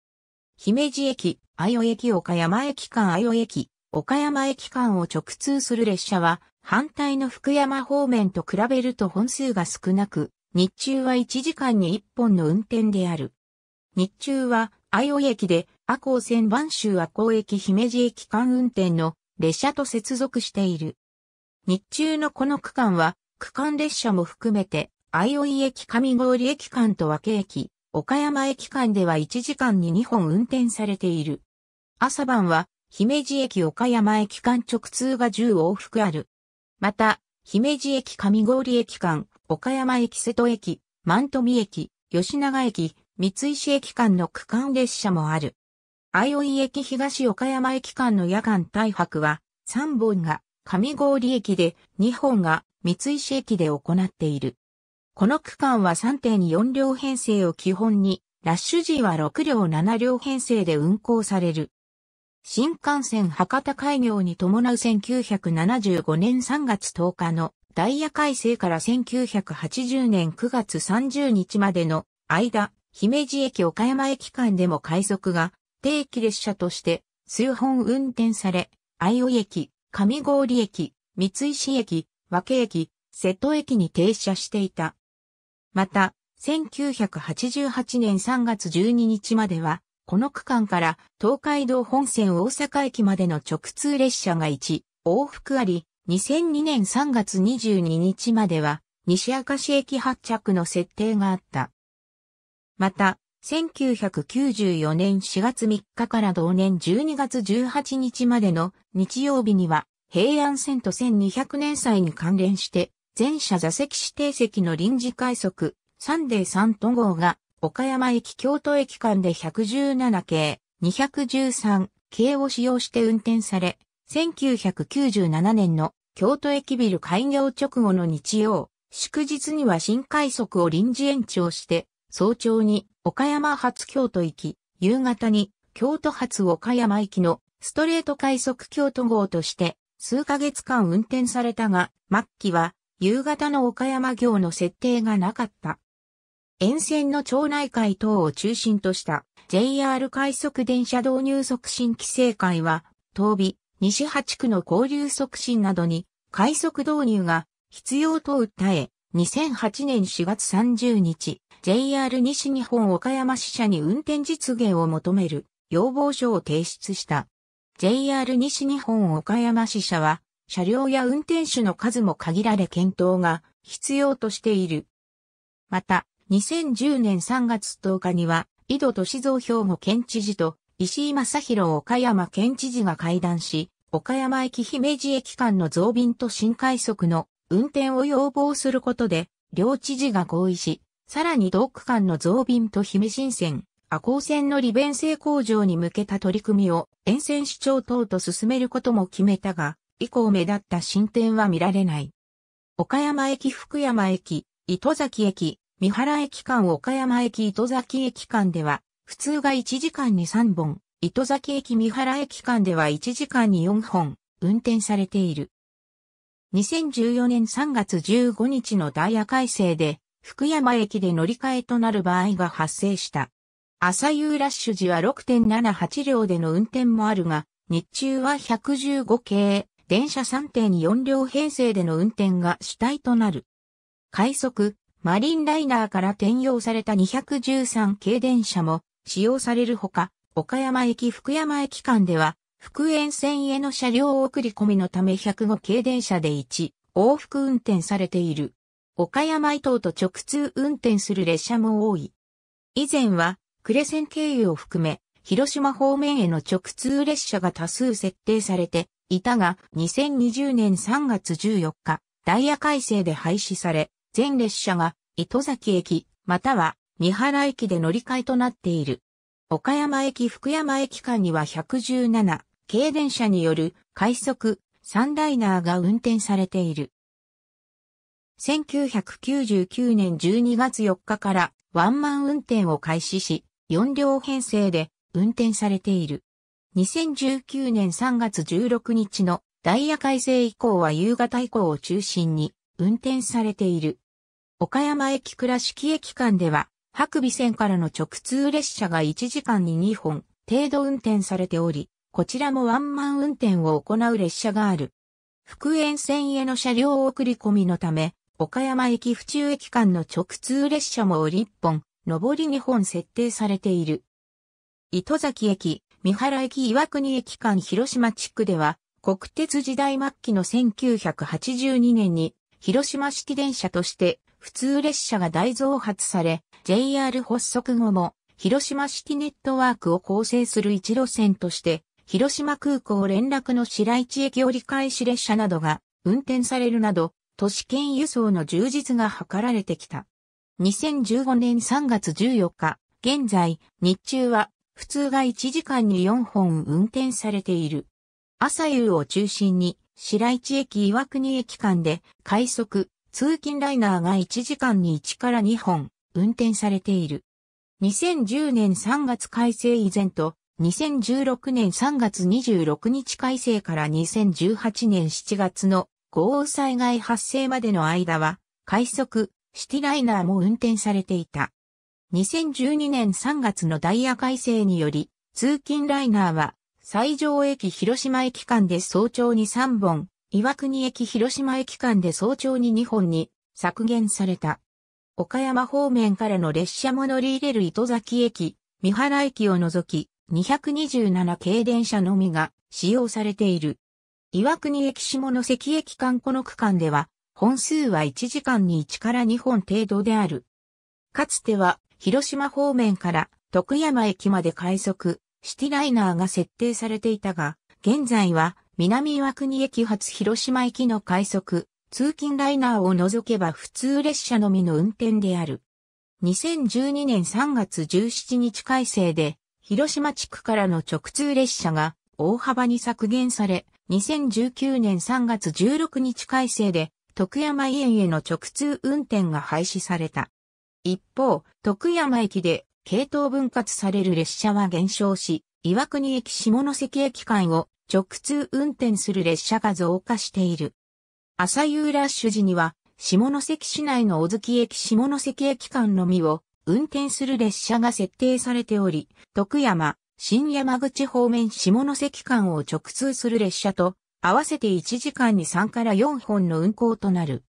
姫路駅、相生駅岡山駅間相生駅、岡山駅間を直通する列車は、反対の福山方面と比べると本数が少なく、日中は1時間に1本の運転である。日中は、相生駅で、赤高線播州赤高駅姫路駅間運転の列車と接続している。日中のこの区間は、区間列車も含めて、相生駅上郡駅間と分け駅、岡山駅間では1時間に2本運転されている。朝晩は、姫路駅岡山駅間直通が10往復ある。また、姫路駅上郡駅間、岡山駅瀬戸駅、万富駅、吉永駅、三石駅間の区間列車もある。相生駅東岡山駅間の夜間大泊は、3本が上郡駅で2本が三石駅で行っている。この区間は3.4両編成を基本に、ラッシュ時は6両7両編成で運行される。新幹線博多開業に伴う1975年3月10日のダイヤ改正から1980年9月30日までの間、姫路駅岡山駅間でも快速が定期列車として数本運転され、愛尾駅、上郡駅、三石駅、和気駅、瀬戸駅に停車していた。また、1988年3月12日までは、この区間から東海道本線大阪駅までの直通列車が1、往復あり、2002年3月22日までは、西明石駅発着の設定があった。また、1994年4月3日から同年12月18日までの日曜日には、平安線と1200年祭に関連して、全車座席指定席の臨時快速、サンデー3都号が、岡山駅京都駅間で117系、213系を使用して運転され、1997年の京都駅ビル開業直後の日曜、祝日には新快速を臨時延長して、早朝に岡山発京都行き、夕方に京都発岡山行きのストレート快速京都号として数ヶ月間運転されたが、末期は夕方の岡山行の設定がなかった。沿線の町内会等を中心とした JR 快速電車導入促進規制会は、東美、西八区の交流促進などに快速導入が必要と訴え、2008年4月30日、JR 西日本岡山支社に運転実現を求める要望書を提出した。JR 西日本岡山支社は、車両や運転手の数も限られ検討が必要としている。また、2010年3月10日には、井戸敏蔵兵庫県知事と石井正宏岡山県知事が会談し、岡山駅姫路駅間の増便と新快速の運転を要望することで、両知事が合意し、さらに同区間の増便と姫新線、赤高線の利便性向上に向けた取り組みを沿線市長等と進めることも決めたが、以降目立った進展は見られない。岡山駅福山駅、糸崎駅、三原駅間岡山駅糸崎駅間では、普通が1時間に3本、糸崎駅三原駅間では1時間に4本、運転されている。2014年3月15日のダイヤ改正で、福山駅で乗り換えとなる場合が発生した。朝夕ラッシュ時は6.78両での運転もあるが、日中は115系、電車3.4両編成での運転が主体となる。快速、マリンライナーから転用された213系電車も使用されるほか、岡山駅福山駅間では、福塩線への車両送り込みのため105系電車で1、往復運転されている。岡山伊東と直通運転する列車も多い。以前は、呉線経由を含め、広島方面への直通列車が多数設定されていたが、2020年3月14日、ダイヤ改正で廃止され、全列車が糸崎駅、または三原駅で乗り換えとなっている。岡山駅福山駅間には117、軽電車による快速、サンライナーが運転されている。1999年12月4日からワンマン運転を開始し、4両編成で運転されている。2019年3月16日のダイヤ改正以降は夕方以降を中心に運転されている。岡山駅倉敷駅間では、白尾線からの直通列車が1時間に2本程度運転されており、こちらもワンマン運転を行う列車がある。福塩線への車両送り込みのため、岡山駅府中駅間の直通列車も折1本、上り2本設定されている。糸崎駅、三原駅岩国駅間広島地区では、国鉄時代末期の1982年に、広島式電車として普通列車が大増発され、JR 発足後も、広島式ネットワークを構成する一路線として、広島空港連絡の白市駅折り返し列車などが運転されるなど、都市圏輸送の充実が図られてきた。2015年3月14日、現在、日中は普通が1時間に4本運転されている。朝夕を中心に、白市駅岩国駅間で快速、通勤ライナーが1時間に1から2本運転されている。2010年3月改正以前と2016年3月26日改正から2018年7月の豪雨災害発生までの間は快速、シティライナーも運転されていた。2012年3月のダイヤ改正により、通勤ライナーは西条駅広島駅間で早朝に3本、岩国駅広島駅間で早朝に2本に削減された。岡山方面からの列車も乗り入れる糸崎駅、三原駅を除き、227系電車のみが使用されている。岩国駅下関駅間この区間では、本数は1時間に1から2本程度である。かつては、広島方面から徳山駅まで快速、シティライナーが設定されていたが、現在は南岩国駅発広島行きの快速、通勤ライナーを除けば普通列車のみの運転である。2012年3月17日改正で、広島地区からの直通列車が大幅に削減され、2019年3月16日改正で、徳山園への直通運転が廃止された。一方、徳山駅で系統分割される列車は減少し、岩国駅下関駅間を直通運転する列車が増加している。朝夕ラッシュ時には、下関市内の小月駅下関駅間のみを運転する列車が設定されており、徳山、新山口方面下関間を直通する列車と合わせて1時間に3から4本の運行となる。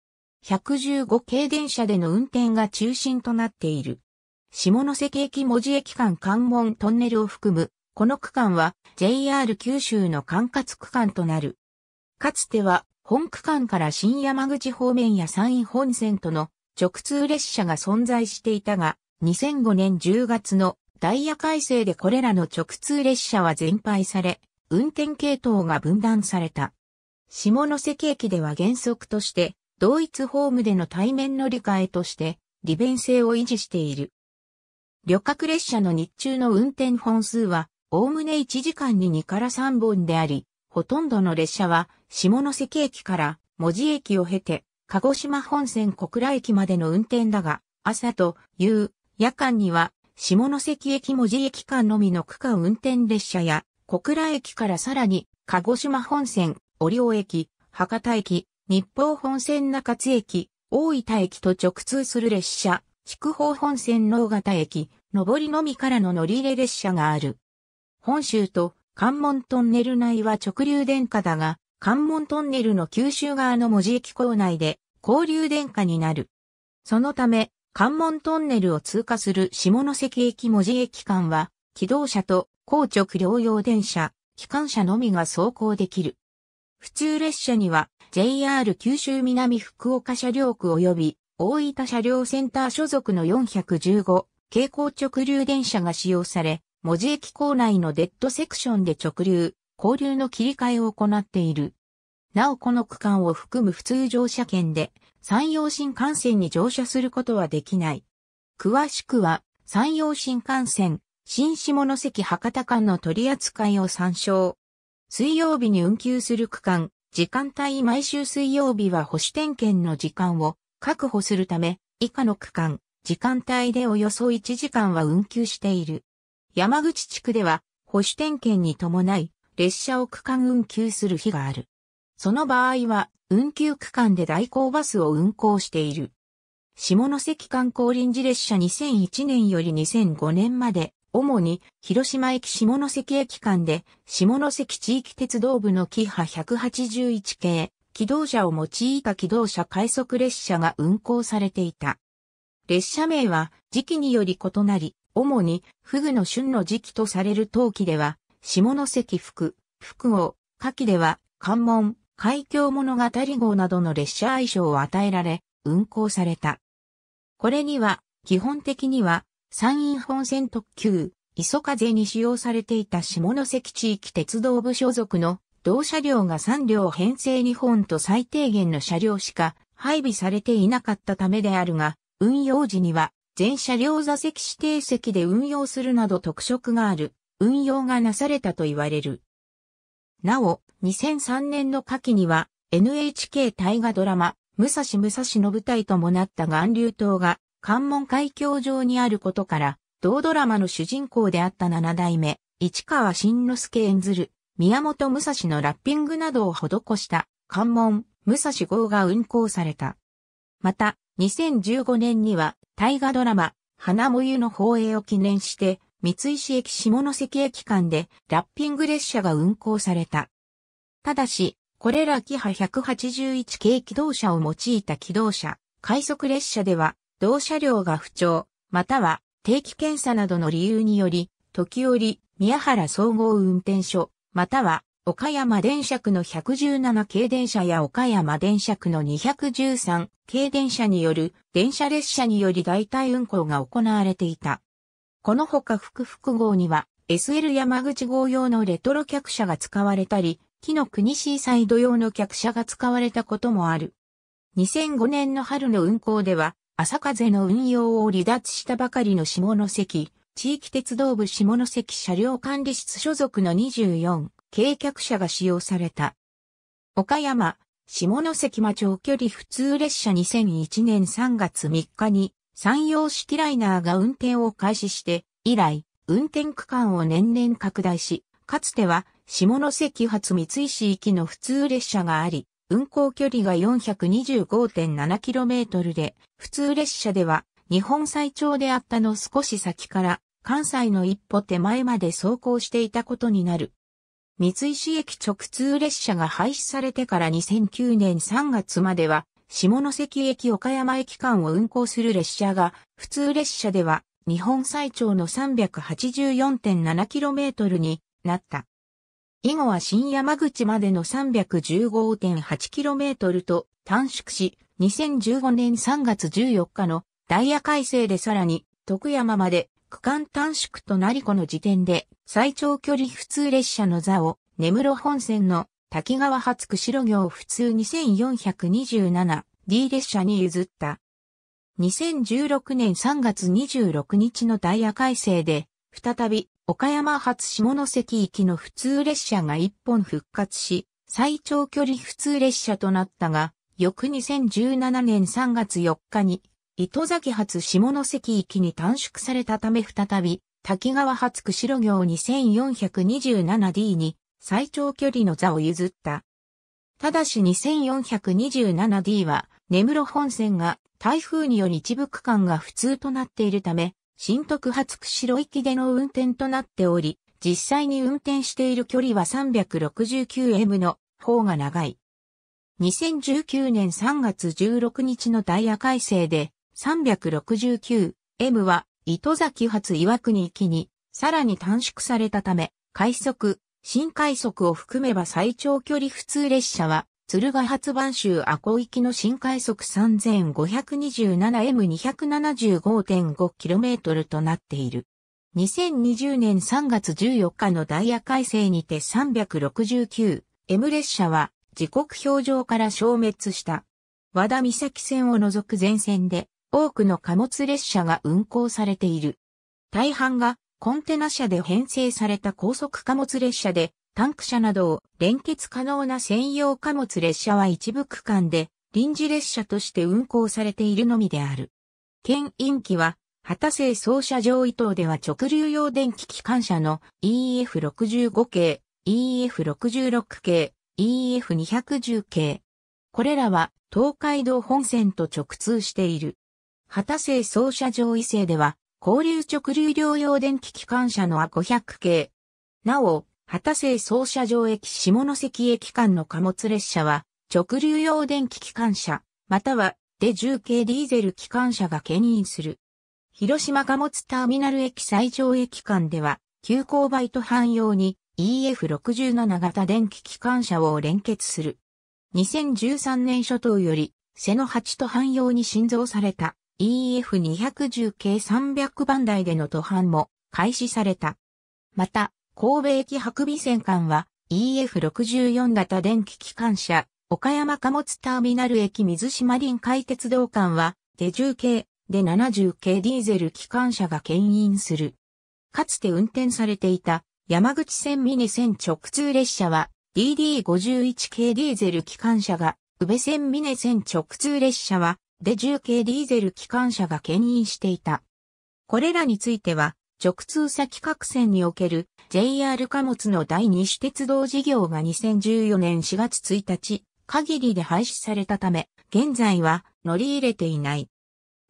115系電車での運転が中心となっている。下関駅文字駅間関門トンネルを含む、この区間は JR 九州の管轄区間となる。かつては本区間から新山口方面や山陰本線との直通列車が存在していたが、2005年10月のダイヤ改正でこれらの直通列車は全廃され、運転系統が分断された。下関駅では原則として同一ホームでの対面乗り換えとして、利便性を維持している。旅客列車の日中の運転本数は、おおむね1時間に2から3本であり、ほとんどの列車は、下関駅から文字駅を経て、鹿児島本線小倉駅までの運転だが、朝と夕、夜間には、下関駅文字駅間のみの区間運転列車や、小倉駅からさらに、鹿児島本線、折尾駅、博多駅、日報本線中津駅、大分駅と直通する列車、筑豊本線能形駅、上りのみからの乗り入れ列車がある。本州と関門トンネル内は直流電化だが、関門トンネルの九州側の文字駅構内で交流電化になる。そのため、関門トンネルを通過する下関駅文字駅間は、機動車と高直両用電車、機関車のみが走行できる。普通列車には JR 九州南福岡車両区及び大分車両センター所属の415蛍光直流電車が使用され、文字駅構内のデッドセクションで直流、交流の切り替えを行っている。なおこの区間を含む普通乗車券で山陽新幹線に乗車することはできない。詳しくは山陽新幹線、新下関博多間の取り扱いを参照。水曜日に運休する区間、時間帯毎週水曜日は保守点検の時間を確保するため、以下の区間、時間帯でおよそ1時間は運休している。山口地区では保守点検に伴い列車を区間運休する日がある。その場合は運休区間で代行バスを運行している。下関観光臨時列車2001年より2005年まで主に広島駅下関駅間で下関地域鉄道部のキハ181系機動車を用いた機動車快速列車が運行されていた。列車名は時期により異なり、主にフグの旬の時期とされる冬季では下関福、福号、夏季では関門、海峡物語号などの列車愛称を与えられ、運行された。これには、基本的には山陰本線特急、磯風に使用されていた下関地域鉄道部所属の同車両が3両編成日本と最低限の車両しか配備されていなかったためであるが、運用時には全車両座席指定席で運用するなど特色がある運用がなされたと言われる。なお、2003年の夏季には NHK 大河ドラマ、武蔵武蔵の舞台ともなった岩流島が関門海峡上にあることから、同ドラマの主人公であった七代目、市川新之助演ずる、宮本武蔵のラッピングなどを施した関門、武蔵号が運行された。また、2015年には大河ドラマ、花もゆの放映を記念して、三石駅下関駅間でラッピング列車が運行された。ただし、これらキハ181系機動車を用いた機動車、快速列車では、同車両が不調、または定期検査などの理由により、時折、宮原総合運転所、または岡山電車区の117系電車や岡山電車区の213系電車による電車列車により代替運行が行われていた。このほか福福号には SL 山口号用のレトロ客車が使われたり、木の国シーサイド用の客車が使われたこともある。2005年の春の運行では、朝風の運用を離脱したばかりの下関、地域鉄道部下関車両管理室所属の24軽客車が使用された。岡山、下関町長距離普通列車2001年3月3日に山陽シティライナーが運転を開始して、以来、運転区間を年々拡大し、かつては下関発三石行きの普通列車があり、運行距離が 425.7km で、普通列車では日本最長であったの少し先から関西の一歩手前まで走行していたことになる。三石駅直通列車が廃止されてから2009年3月までは、下関駅岡山駅間を運行する列車が、普通列車では、日本最長の 384.7km になった。以後は新山口までの 315.8km と短縮し、2015年3月14日のダイヤ改正でさらに徳山まで区間短縮となりこの時点で最長距離普通列車の座を根室本線の滝川発釧路行普通 2427D 列車に譲った。2016年3月26日のダイヤ改正で再び岡山発下関行きの普通列車が1本復活し最長距離普通列車となったが翌2017年3月4日に糸崎発下関行きに短縮されたため再び、滝川発釧路行 2427D に最長距離の座を譲った。ただし 2427D は、根室本線が台風により一部区間が普通となっているため、新徳発釧路行きでの運転となっており、実際に運転している距離は 369M の方が長い。2019年3月16日のダイヤ改正で 369M は糸崎発岩国行きにさらに短縮されたため、快速、新快速を含めば最長距離普通列車は、鶴ヶ発番州阿古行きの新快速 3527M275.5km となっている。2020年3月14日のダイヤ改正にて 369M 列車は時刻表上から消滅した。和田岬線を除く全線で多くの貨物列車が運行されている。大半がコンテナ車で編成された高速貨物列車で、タンク車などを連結可能な専用貨物列車は一部区間で臨時列車として運行されているのみである。県引機は、旗製操車場伊藤では直流用電気機関車の EF65 系、EF66 系、EF210 系。これらは東海道本線と直通している。旗製操車場異性では、交流直流両用電気機関車の A500 系。なお、旗製操車場駅下関駅間の貨物列車は、直流用電気機関車、または、デ10系ディーゼル機関車が牽引する。広島貨物ターミナル駅最上駅間では、急行バイト汎用に EF67 型電気機関車を連結する。2013年初頭より、瀬の8と汎用に新造された EF210 系300番台での途半も開始された。また、神戸駅白尾線間は EF64 型電気機関車、岡山貨物ターミナル駅水島臨海鉄道間は、デ10系で70系ディーゼル機関車が牽引する。かつて運転されていた山口線ミニ線直通列車は DD51 系ディーゼル機関車が、宇部線ミネ線直通列車はで重系ディーゼル機関車が牽引していた。これらについては、直通先各線における JR 貨物の第二種鉄道事業が2014年4月1日限りで廃止されたため、現在は乗り入れていない。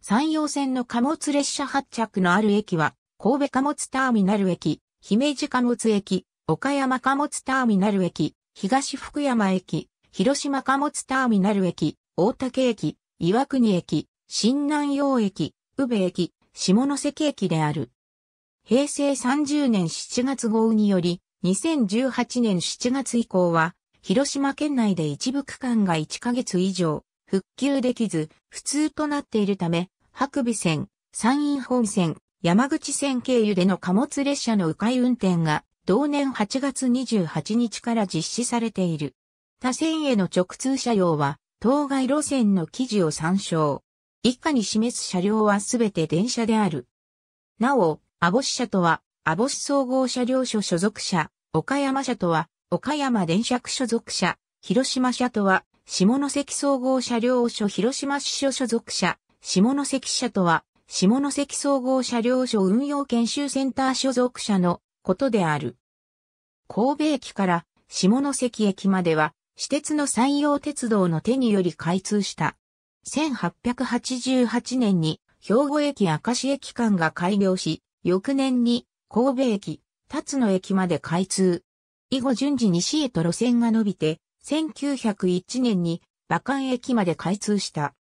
山陽線の貨物列車発着のある駅は、神戸貨物ターミナル駅、姫路貨物駅、岡山貨物ターミナル駅、東福山駅、広島貨物ターミナル駅、大竹駅、岩国駅、新南陽駅、宇部駅、下関駅である。平成30年7月号により、2018年7月以降は、広島県内で一部区間が1ヶ月以上、復旧できず、不通となっているため、白尾線、山陰本線、山口線経由での貨物列車の迂回運転が、同年8月28日から実施されている。他線への直通車両は、当該路線の記事を参照。以下に示す車両はすべて電車である。なお、アボシ車とは、アボシ総合車両所所属車、岡山車とは、岡山電車区所属車、広島車とは、下関総合車両所広島支所所属車、下関車とは、下関総合車両所運用研修センター所属車のことである。神戸駅から下関駅までは、私鉄の山陽鉄道の手により開通した。1888年に兵庫駅明石駅間が開業し、翌年に神戸駅、辰野駅まで開通。以後順次西へと路線が伸びて、1901年に馬関駅まで開通した。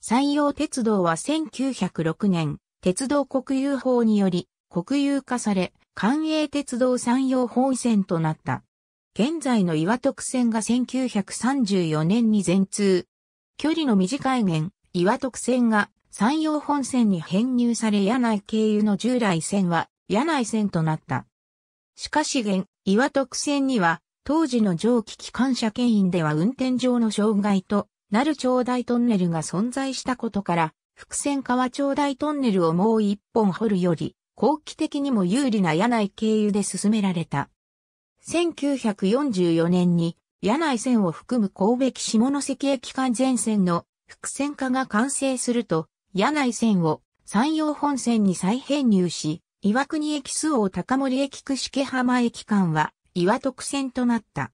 山陽鉄道は1906年、鉄道国有法により国有化され、関営鉄道山陽本線となった。現在の岩徳線が1934年に全通。距離の短い面、岩徳線が山陽本線に編入され柳井経由の従来線は柳井線となった。しかし現、岩徳線には当時の蒸気機関車牽引では運転上の障害となる長大トンネルが存在したことから、伏線川長大トンネルをもう一本掘るより、後期的にも有利な柳井経由で進められた。1944年に柳井線を含む神戸木下関駅間全線の伏線化が完成すると、柳井線を山陽本線に再編入し、岩国駅周防高森駅区敷浜駅間は岩徳線となった。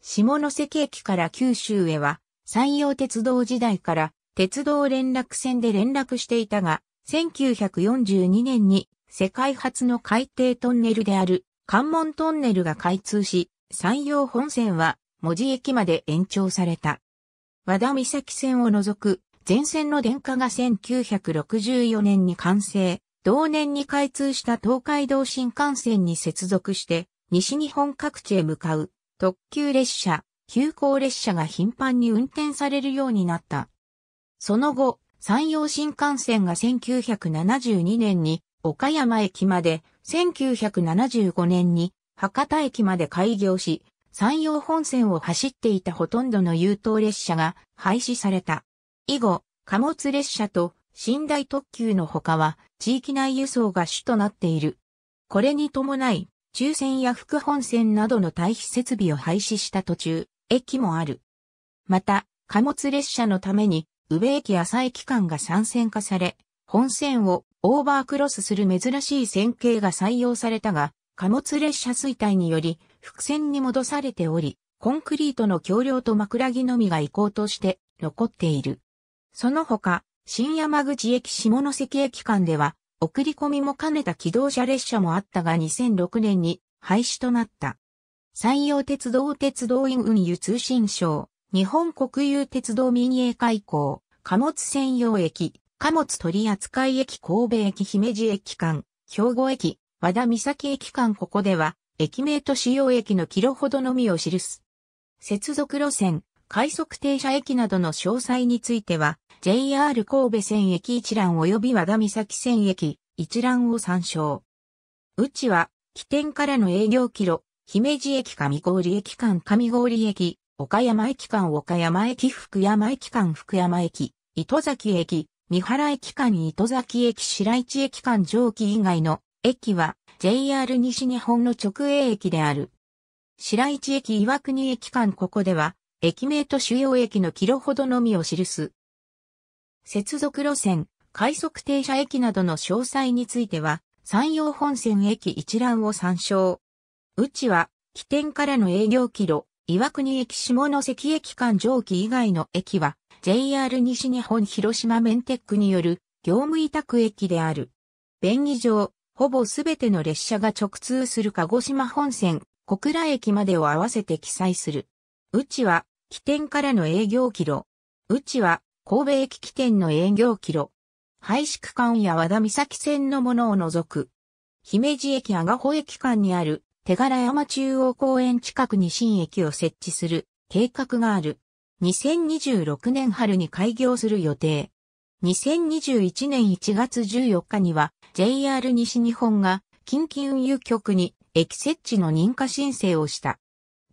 下関駅から九州へは山陽鉄道時代から鉄道連絡線で連絡していたが、1942年に世界初の海底トンネルである関門トンネルが開通し、山陽本線は文字駅まで延長された。和田岬線を除く全線の電化が1964年に完成、同年に開通した東海道新幹線に接続して西日本各地へ向かう特急列車、急行列車が頻繁に運転されるようになった。その後、山陽新幹線が1972年に岡山駅まで、1975年に博多駅まで開業し、山陽本線を走っていたほとんどの優等列車が廃止された。以後、貨物列車と寝台特急の他は地域内輸送が主となっている。これに伴い、中線や副本線などの対比設備を廃止した途中、駅もある。また、貨物列車のために、宇部駅浅駅間が参線化され、本線をオーバークロスする珍しい線形が採用されたが、貨物列車衰退により、伏線に戻されており、コンクリートの橋梁と枕木のみが遺構として残っている。その他、新山口駅下関駅間では、送り込みも兼ねた機動車列車もあったが2006年に廃止となった。山陽鉄道鉄道員運輸通信省、日本国有鉄道民営開港、貨物専用駅、貨物取扱駅神戸駅姫路駅間、兵庫駅、和田岬駅間ここでは、駅名と主要駅のキロほどのみを記す。接続路線、快速停車駅などの詳細については、JR 神戸線駅一覧及び和田岬線駅一覧を参照。うちは、起点からの営業キロ、姫路駅上郡駅間上郡駅、岡山駅間岡山駅福山駅間福山駅、糸崎駅、三原駅間糸崎駅白市駅間上記以外の駅は JR 西日本の直営駅である。白市駅岩国駅間ここでは駅名と主要駅のキロほどのみを記す。接続路線、快速停車駅などの詳細については山陽本線駅一覧を参照。うちは、起点からの営業キロ、岩国駅下関駅間上記以外の駅は、JR 西日本広島メンテックによる業務委託駅である。便宜上、ほぼすべての列車が直通する鹿児島本線、小倉駅までを合わせて記載する。うちは、起点からの営業キロ。うちは、神戸駅起点の営業キロ。廃止区間や和田岬線のものを除く。姫路駅阿賀保駅間にある手柄山中央公園近くに新駅を設置する計画がある。2026年春に開業する予定。2021年1月14日には JR 西日本が近畿運輸局に駅設置の認可申請をした。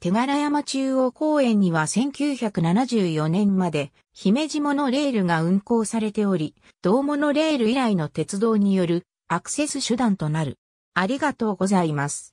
手柄山中央公園には1974年まで姫路モノレールが運行されており、同モノレール以来の鉄道によるアクセス手段となる。ありがとうございます。